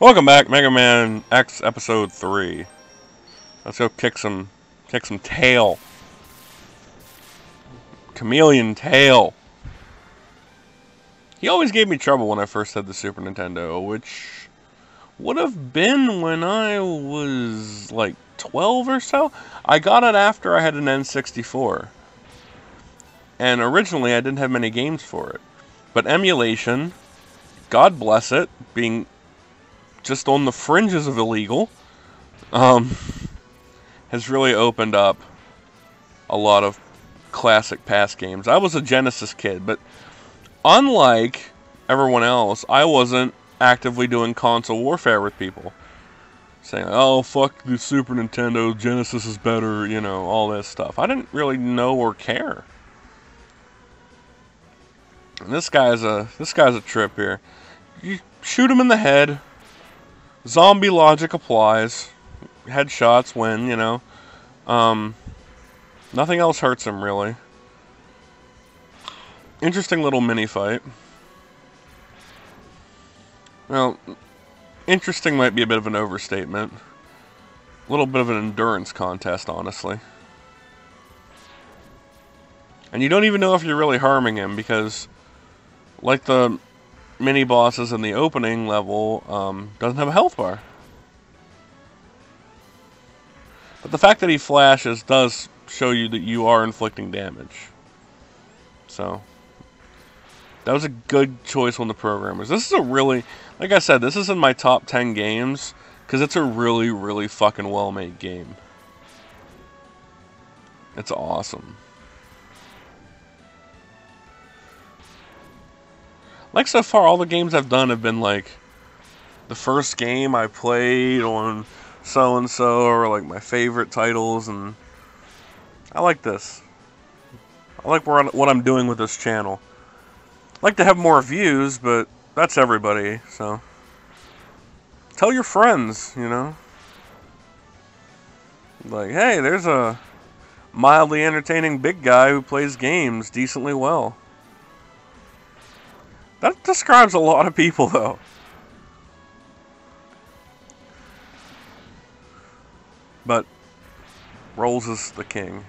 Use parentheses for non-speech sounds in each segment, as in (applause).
Welcome back, Mega Man X Episode 3. Let's go kick some kick some tail. Chameleon tail. He always gave me trouble when I first had the Super Nintendo, which would have been when I was like 12 or so. I got it after I had an N64. And originally I didn't have many games for it. But emulation, God bless it, being just on the fringes of illegal, um, has really opened up a lot of classic past games. I was a Genesis kid, but unlike everyone else, I wasn't actively doing console warfare with people. Saying, oh, fuck the Super Nintendo, Genesis is better, you know, all this stuff. I didn't really know or care. And this guy's a this guy's a trip here. You shoot him in the head. Zombie logic applies. Headshots win, you know. Um, nothing else hurts him really. Interesting little mini fight. Well, interesting might be a bit of an overstatement. A little bit of an endurance contest, honestly. And you don't even know if you're really harming him because like the mini bosses in the opening level, um, doesn't have a health bar. But the fact that he flashes does show you that you are inflicting damage. So, that was a good choice on the programmers. This is a really, like I said, this is in my top 10 games because it's a really, really fucking well made game. It's awesome. Like so far, all the games I've done have been like the first game I played on so and so, or like my favorite titles, and I like this. I like what I'm doing with this channel. I'd like to have more views, but that's everybody, so. Tell your friends, you know. Like, hey, there's a mildly entertaining big guy who plays games decently well. That describes a lot of people, though. But Rowles is the king.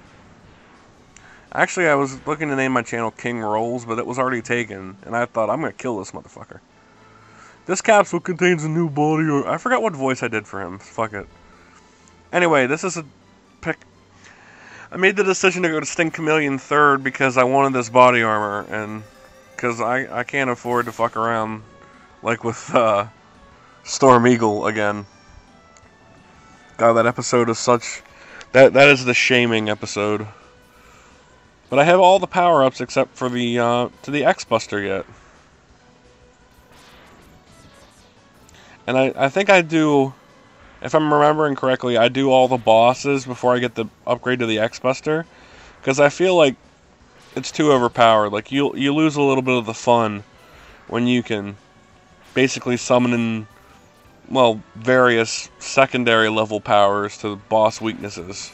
Actually, I was looking to name my channel King Rowles, but it was already taken, and I thought, I'm going to kill this motherfucker. This capsule contains a new body, or I forgot what voice I did for him. Fuck it. Anyway, this is a pick. I made the decision to go to Sting Chameleon third because I wanted this body armor, and because I, I can't afford to fuck around like with uh, Storm Eagle again. God, that episode is such... That That is the shaming episode. But I have all the power-ups except for the, uh, to the X-Buster yet. And I, I think I do, if I'm remembering correctly, I do all the bosses before I get the upgrade to the X-Buster. Because I feel like it's too overpowered. Like you you lose a little bit of the fun when you can basically summon in well various secondary level powers to the boss weaknesses.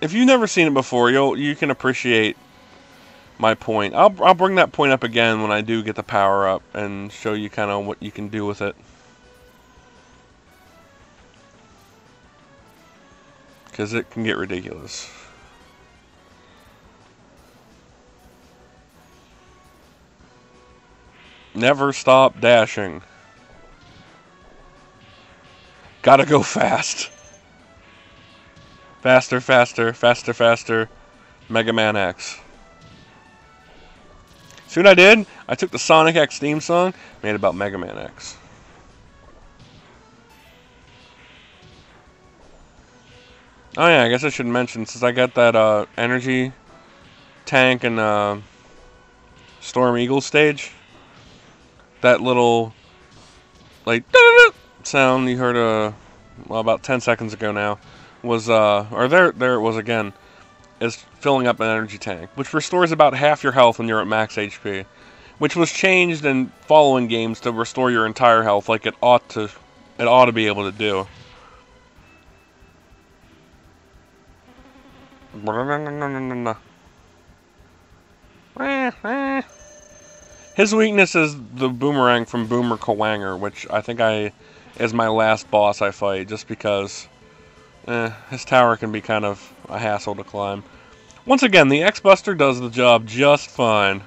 If you've never seen it before, you'll you can appreciate my point. I'll I'll bring that point up again when I do get the power up and show you kind of what you can do with it. Cuz it can get ridiculous. Never stop dashing. Gotta go fast. Faster, faster, faster, faster. Mega Man X. See what I did? I took the Sonic X theme song, made about Mega Man X. Oh yeah, I guess I should mention, since I got that uh, energy tank and uh, Storm Eagle stage, that little like sound you heard uh, well, about 10 seconds ago now was uh or there there it was again is filling up an energy tank which restores about half your health when you're at max HP which was changed in following games to restore your entire health like it ought to it ought to be able to do (laughs) His weakness is the boomerang from Boomer Kuwanger, which I think I is my last boss I fight, just because eh, his tower can be kind of a hassle to climb. Once again, the X-Buster does the job just fine.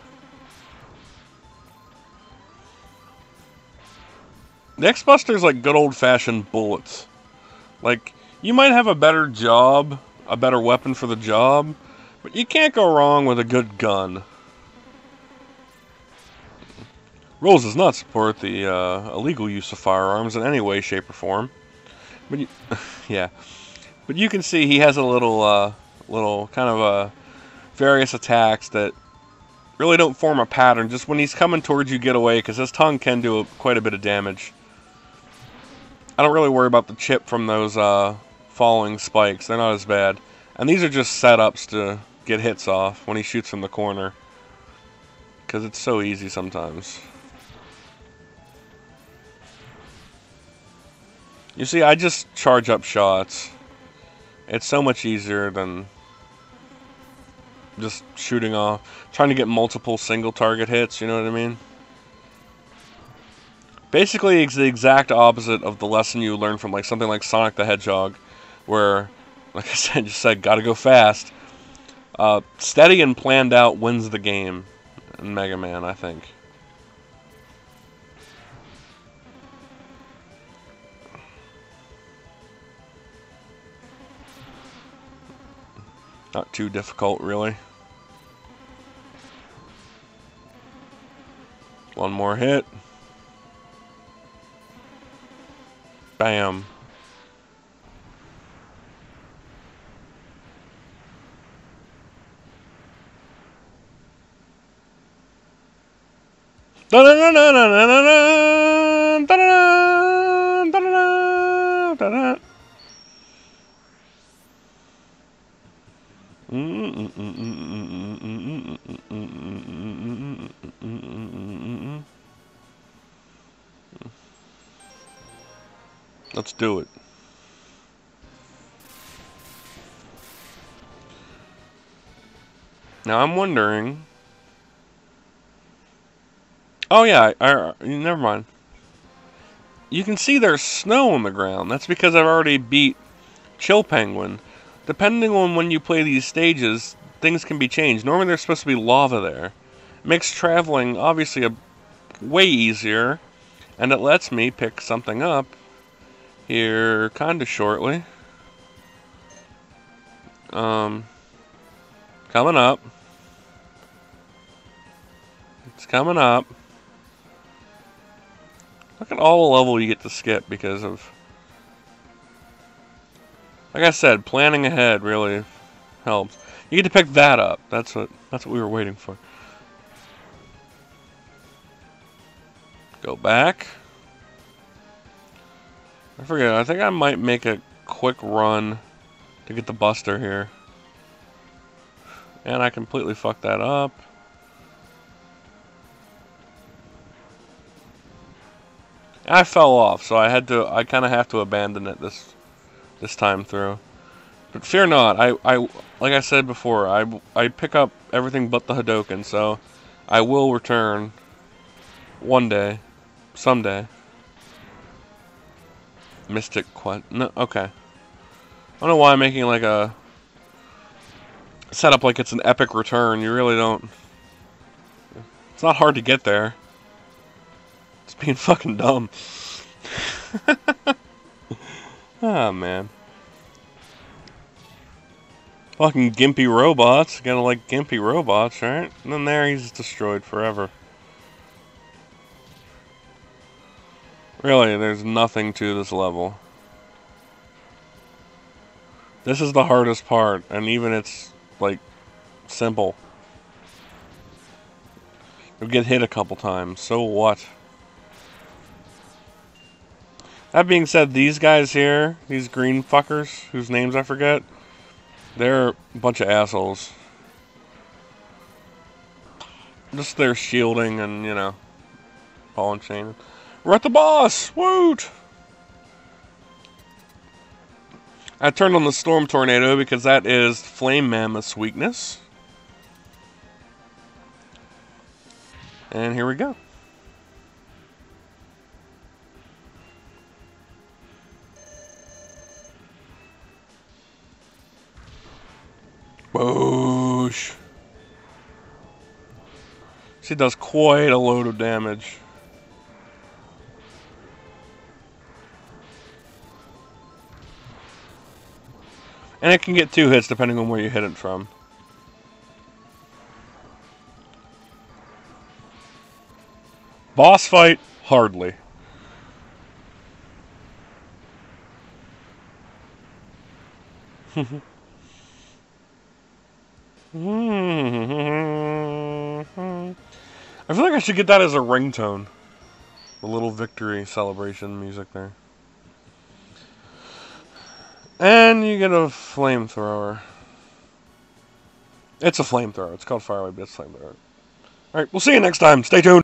The X-Buster's like good old-fashioned bullets. Like, you might have a better job, a better weapon for the job, but you can't go wrong with a good gun. Rowles does not support the uh, illegal use of firearms in any way, shape, or form. But you, (laughs) yeah, but you can see he has a little, uh, little kind of uh, various attacks that really don't form a pattern. Just when he's coming towards you, get away because his tongue can do a, quite a bit of damage. I don't really worry about the chip from those uh, falling spikes. They're not as bad. And these are just setups to get hits off when he shoots from the corner. Because it's so easy sometimes. You see, I just charge up shots. It's so much easier than just shooting off, trying to get multiple single target hits, you know what I mean? Basically, it's the exact opposite of the lesson you learn from like something like Sonic the Hedgehog, where, (laughs) like I said, just said, gotta go fast. Uh, steady and planned out wins the game in Mega Man, I think. Not too difficult, really. One more hit. Bam. Let's do it. Now I'm wondering. Oh yeah, I, I, never mind. You can see there's snow on the ground. That's because I've already beat Chill Penguin. Depending on when you play these stages, things can be changed. Normally there's supposed to be lava there. It makes traveling obviously a way easier, and it lets me pick something up here kind of shortly. Um, coming up. It's coming up. Look at all the level you get to skip because of... Like I said, planning ahead really helps. You get to pick that up. That's what that's what we were waiting for. Go back. I forget. I think I might make a quick run to get the Buster here. And I completely fucked that up. I fell off, so I had to. I kind of have to abandon it this this time through. But fear not. I, I like I said before. I I pick up everything but the Hadoken, so I will return one day, someday. Mystic Quest. No, okay. I don't know why I'm making like a setup like it's an epic return. You really don't. It's not hard to get there. It's being (laughs) fucking dumb. oh (laughs) man. Fucking gimpy robots. Gotta like gimpy robots, right? And then there he's destroyed forever. Really, there's nothing to this level. This is the hardest part, and even it's, like, simple. You'll get hit a couple times, so what? That being said, these guys here, these green fuckers, whose names I forget, they're a bunch of assholes. Just their shielding and, you know, ball and chain. We're at the boss! Woot! I turned on the Storm Tornado because that is Flame Mammoth's weakness. And here we go. Boosh. She does quite a load of damage. And it can get two hits depending on where you hit it from. Boss fight? Hardly. (laughs) I feel like I should get that as a ringtone. A little victory celebration music there. And you get a flamethrower. It's a flamethrower. It's called Firelight, but it's flamethrower. Alright, we'll see you next time. Stay tuned.